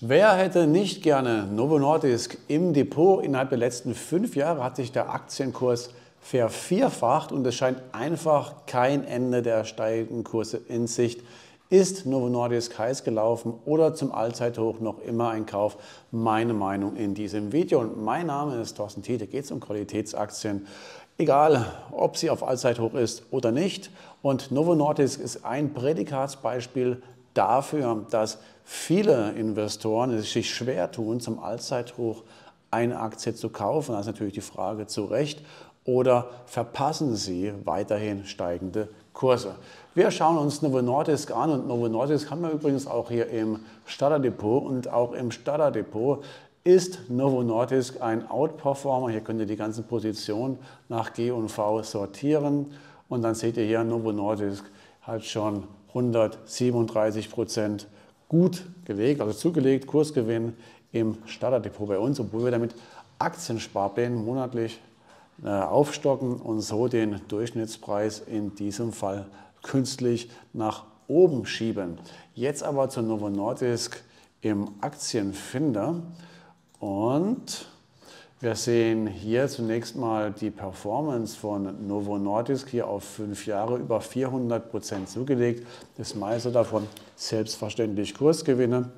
Wer hätte nicht gerne Novo Nordisk im Depot? Innerhalb der letzten fünf Jahre hat sich der Aktienkurs vervierfacht und es scheint einfach kein Ende der steigenden Kurse in Sicht. Ist Novo Nordisk heiß gelaufen oder zum Allzeithoch noch immer ein Kauf? Meine Meinung in diesem Video. Und mein Name ist Thorsten Tietze, geht es um Qualitätsaktien. Egal, ob sie auf Allzeithoch ist oder nicht. Und Novo Nordisk ist ein Prädikatsbeispiel dafür, dass viele Investoren sich schwer tun, zum Allzeithoch eine Aktie zu kaufen. Das ist natürlich die Frage zu Recht. Oder verpassen sie weiterhin steigende Kurse? Wir schauen uns Novo Nordisk an und Novo Nordisk haben wir übrigens auch hier im Stadterdepot und auch im Stadterdepot ist Novo Nordisk ein Outperformer. Hier könnt ihr die ganzen Positionen nach G und V sortieren und dann seht ihr hier, Novo Nordisk hat schon 137 Prozent gut gelegt, also zugelegt, Kursgewinn im Starterdepot bei uns, obwohl wir damit Aktiensparpläne monatlich äh, aufstocken und so den Durchschnittspreis in diesem Fall künstlich nach oben schieben. Jetzt aber zu Novo Nordisk im Aktienfinder und wir sehen hier zunächst mal die Performance von Novo Nordisk hier auf fünf Jahre über 400 Prozent zugelegt. Das meiste davon selbstverständlich Kursgewinne.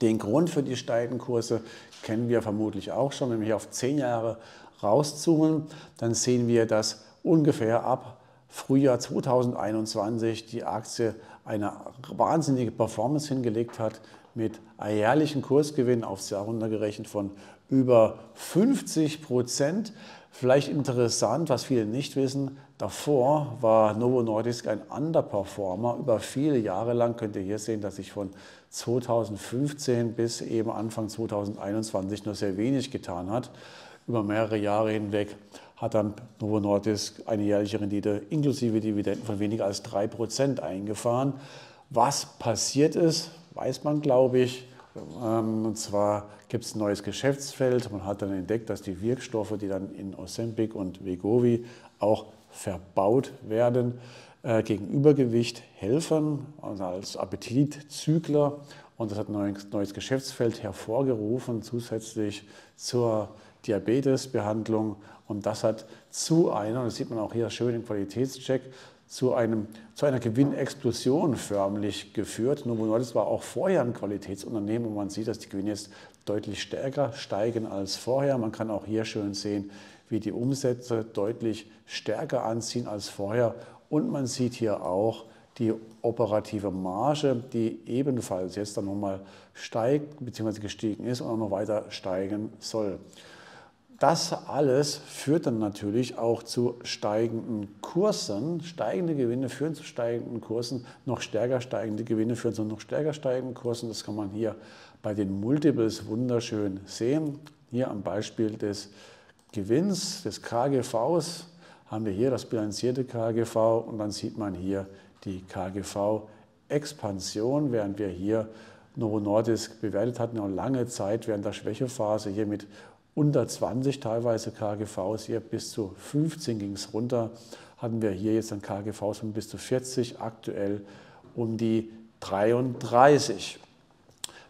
Den Grund für die steigenden Kurse kennen wir vermutlich auch schon. Wenn wir hier auf zehn Jahre rauszoomen, dann sehen wir, dass ungefähr ab Frühjahr 2021 die Aktie eine wahnsinnige Performance hingelegt hat mit jährlichen Kursgewinn aufs Jahr runtergerechnet von über 50 Prozent. Vielleicht interessant, was viele nicht wissen, davor war Novo Nordisk ein Underperformer. Über viele Jahre lang könnt ihr hier sehen, dass sich von 2015 bis eben Anfang 2021 nur sehr wenig getan hat. Über mehrere Jahre hinweg hat dann Novo Nordisk eine jährliche Rendite inklusive Dividenden von weniger als 3 Prozent eingefahren. Was passiert ist, weiß man, glaube ich. Ähm, und zwar gibt es ein neues Geschäftsfeld. Man hat dann entdeckt, dass die Wirkstoffe, die dann in Ozempic und Wegovi auch verbaut werden, äh, gegen Übergewicht helfen, also als Appetitzügler. Und das hat ein neues Geschäftsfeld hervorgerufen, zusätzlich zur Diabetesbehandlung. Und das hat zu einer, das sieht man auch hier schön im Qualitätscheck, zu, einem, zu einer Gewinnexplosion förmlich geführt. Novo Nordisk war auch vorher ein Qualitätsunternehmen und man sieht, dass die Gewinne jetzt deutlich stärker steigen als vorher. Man kann auch hier schön sehen, wie die Umsätze deutlich stärker anziehen als vorher. Und man sieht hier auch die operative Marge, die ebenfalls jetzt dann nochmal steigt bzw. gestiegen ist und auch noch weiter steigen soll. Das alles führt dann natürlich auch zu steigenden Kursen. Steigende Gewinne führen zu steigenden Kursen, noch stärker steigende Gewinne führen zu noch stärker steigenden Kursen. Das kann man hier bei den Multiples wunderschön sehen. Hier am Beispiel des Gewinns des KGVs haben wir hier das bilanzierte KGV und dann sieht man hier die KGV-Expansion, während wir hier Novo Nordisk bewertet hatten, noch lange Zeit während der Schwächephase hier mit unter 20 teilweise KGVs, hier bis zu 15 ging es runter, hatten wir hier jetzt ein KGVs von bis zu 40, aktuell um die 33.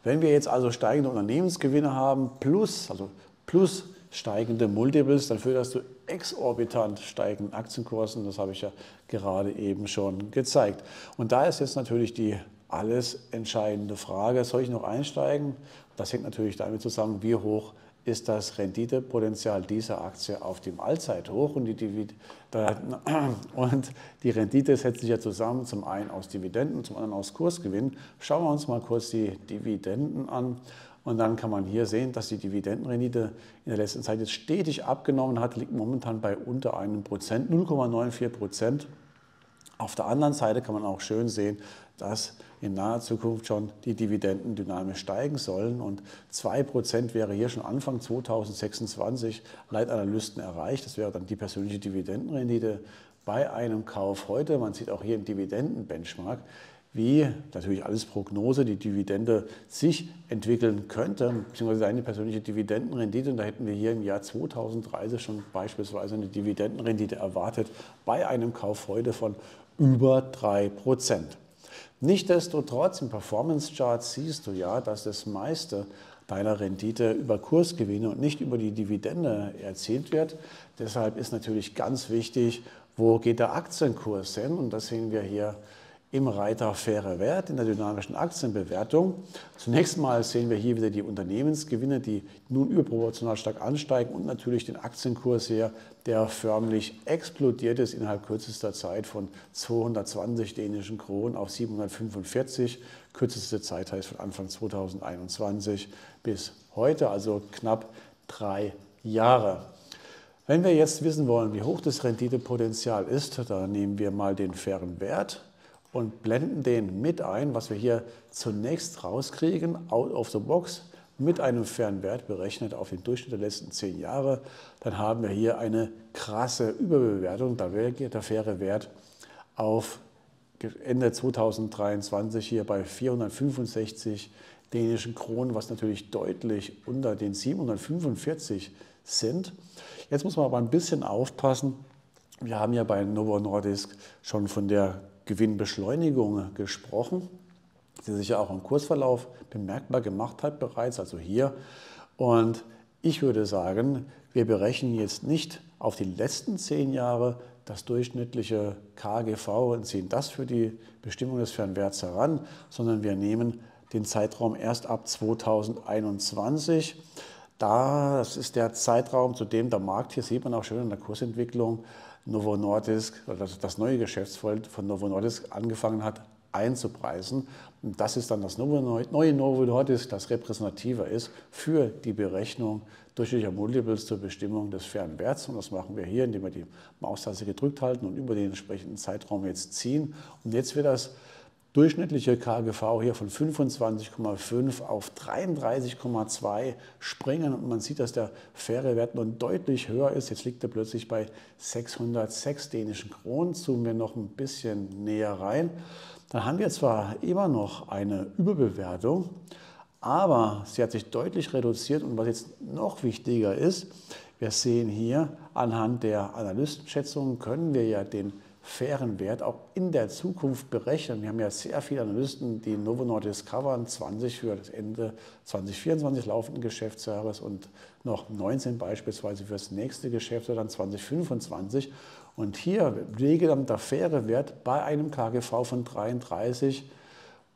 Wenn wir jetzt also steigende Unternehmensgewinne haben, plus, also plus steigende Multiples, dann führt das zu exorbitant steigenden Aktienkursen. Das habe ich ja gerade eben schon gezeigt. Und da ist jetzt natürlich die alles entscheidende Frage, soll ich noch einsteigen? Das hängt natürlich damit zusammen, wie hoch ist das Renditepotenzial dieser Aktie auf dem Allzeithoch und die, und die Rendite setzt sich ja zusammen, zum einen aus Dividenden, zum anderen aus Kursgewinn. Schauen wir uns mal kurz die Dividenden an und dann kann man hier sehen, dass die Dividendenrendite in der letzten Zeit jetzt stetig abgenommen hat, liegt momentan bei unter einem Prozent, 0,94 Prozent. Auf der anderen Seite kann man auch schön sehen, dass in naher Zukunft schon die Dividenden dynamisch steigen sollen. Und 2% wäre hier schon Anfang 2026 laut Analysten erreicht. Das wäre dann die persönliche Dividendenrendite bei einem Kauf heute. Man sieht auch hier im Dividendenbenchmark, wie natürlich alles Prognose, die Dividende sich entwickeln könnte, beziehungsweise eine persönliche Dividendenrendite. Und da hätten wir hier im Jahr 2030 schon beispielsweise eine Dividendenrendite erwartet bei einem Kauf heute von über 3 Prozent. Nichtsdestotrotz im Performance Chart siehst du ja, dass das meiste deiner Rendite über Kursgewinne und nicht über die Dividende erzielt wird. Deshalb ist natürlich ganz wichtig, wo geht der Aktienkurs hin? Und das sehen wir hier im Reiter faire Wert in der dynamischen Aktienbewertung. Zunächst mal sehen wir hier wieder die Unternehmensgewinne, die nun überproportional stark ansteigen und natürlich den Aktienkurs hier, der förmlich explodiert ist innerhalb kürzester Zeit von 220 dänischen Kronen auf 745. Kürzeste Zeit heißt von Anfang 2021 bis heute, also knapp drei Jahre. Wenn wir jetzt wissen wollen, wie hoch das Renditepotenzial ist, dann nehmen wir mal den fairen Wert und blenden den mit ein, was wir hier zunächst rauskriegen, out of the box, mit einem fairen Wert berechnet auf den Durchschnitt der letzten zehn Jahre, dann haben wir hier eine krasse Überbewertung. Da wäre der faire Wert auf Ende 2023 hier bei 465 dänischen Kronen, was natürlich deutlich unter den 745 sind. Jetzt muss man aber ein bisschen aufpassen. Wir haben ja bei Novo Nordisk schon von der Gewinnbeschleunigung gesprochen, die sich ja auch im Kursverlauf bemerkbar gemacht hat bereits, also hier. Und ich würde sagen, wir berechnen jetzt nicht auf die letzten zehn Jahre das durchschnittliche KGV und ziehen das für die Bestimmung des Fernwerts heran, sondern wir nehmen den Zeitraum erst ab 2021. Da, das ist der Zeitraum, zu dem der Markt, hier sieht man auch schön in der Kursentwicklung, Novo Nordisk, das neue Geschäftsfeld von Novo Nordisk angefangen hat einzupreisen. Und das ist dann das neue Novo Nordisk, das repräsentativer ist für die Berechnung durchschnittlicher Multiples zur Bestimmung des fairen Werts. Und das machen wir hier, indem wir die Maustaste gedrückt halten und über den entsprechenden Zeitraum jetzt ziehen. Und jetzt wird das durchschnittliche KGV hier von 25,5 auf 33,2 springen und man sieht, dass der faire Wert nun deutlich höher ist. Jetzt liegt er plötzlich bei 606 dänischen Kronen. Zoomen wir noch ein bisschen näher rein. Dann haben wir zwar immer noch eine Überbewertung, aber sie hat sich deutlich reduziert und was jetzt noch wichtiger ist, wir sehen hier anhand der Analystenschätzungen können wir ja den fairen Wert auch in der Zukunft berechnen. Wir haben ja sehr viele Analysten, die Novo Nordisk covern, 20 für das Ende 2024 laufenden Geschäftsjahres und noch 19 beispielsweise für das nächste Geschäftsjahr, dann 2025. Und hier liegt dann der faire Wert bei einem KGV von 33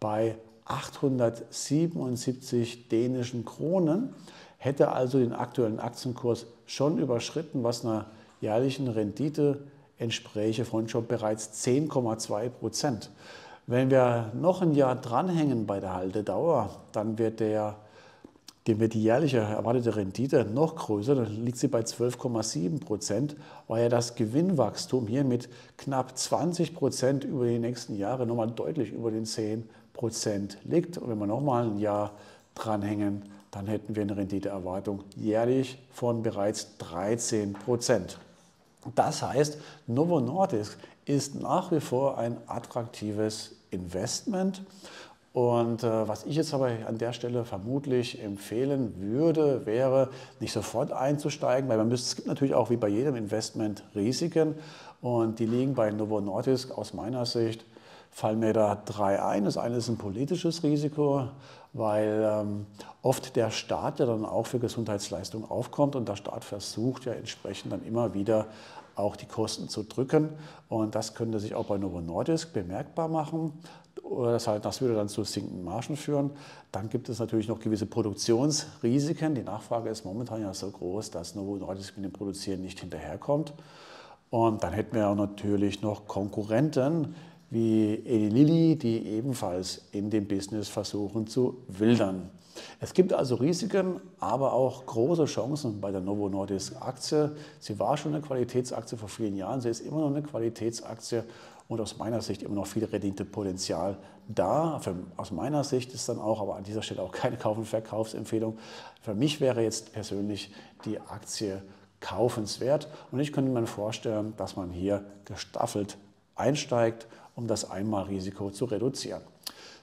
bei 877 dänischen Kronen, hätte also den aktuellen Aktienkurs schon überschritten, was einer jährlichen Rendite entspräche von schon bereits 10,2 Prozent. Wenn wir noch ein Jahr dranhängen bei der Haltedauer, dann wird, der, dann wird die jährliche erwartete Rendite noch größer, dann liegt sie bei 12,7 Prozent, weil ja das Gewinnwachstum hier mit knapp 20 Prozent über die nächsten Jahre nochmal deutlich über den 10 Prozent liegt. Und wenn wir nochmal ein Jahr dranhängen, dann hätten wir eine Renditeerwartung jährlich von bereits 13 Prozent. Das heißt, Novo Nordisk ist nach wie vor ein attraktives Investment. Und äh, was ich jetzt aber an der Stelle vermutlich empfehlen würde, wäre nicht sofort einzusteigen, weil man müsste, es gibt natürlich auch wie bei jedem Investment Risiken und die liegen bei Novo Nordisk aus meiner Sicht fallen mir da drei ein. Das eine ist ein politisches Risiko, weil ähm, oft der Staat ja dann auch für Gesundheitsleistungen aufkommt und der Staat versucht ja entsprechend dann immer wieder auch die Kosten zu drücken. Und das könnte sich auch bei Novo Nordisk bemerkbar machen. Das, heißt, das würde dann zu sinkenden Margen führen. Dann gibt es natürlich noch gewisse Produktionsrisiken. Die Nachfrage ist momentan ja so groß, dass Novo Nordisk mit dem Produzieren nicht hinterherkommt. Und dann hätten wir auch natürlich noch Konkurrenten wie Eli Lilly, die ebenfalls in dem Business versuchen zu wildern. Es gibt also Risiken, aber auch große Chancen bei der Novo Nordisk Aktie. Sie war schon eine Qualitätsaktie vor vielen Jahren, sie ist immer noch eine Qualitätsaktie und aus meiner Sicht immer noch viel Renditepotenzial da. Für, aus meiner Sicht ist dann auch, aber an dieser Stelle auch keine Kauf- und Verkaufsempfehlung. Für mich wäre jetzt persönlich die Aktie kaufenswert und ich könnte mir vorstellen, dass man hier gestaffelt einsteigt, um das Einmalrisiko zu reduzieren.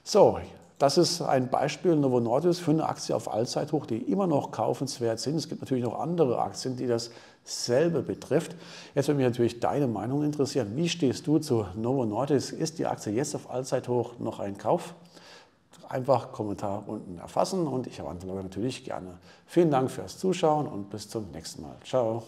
So, Das ist ein Beispiel Novo Nordisk für eine Aktie auf Allzeithoch, die immer noch kaufenswert sind. Es gibt natürlich noch andere Aktien, die dasselbe betrifft. Jetzt würde mich natürlich deine Meinung interessieren. Wie stehst du zu Novo Nordisk? Ist die Aktie jetzt auf Allzeithoch noch ein Kauf? Einfach Kommentar unten erfassen und ich antworte natürlich gerne. Vielen Dank fürs Zuschauen und bis zum nächsten Mal. Ciao.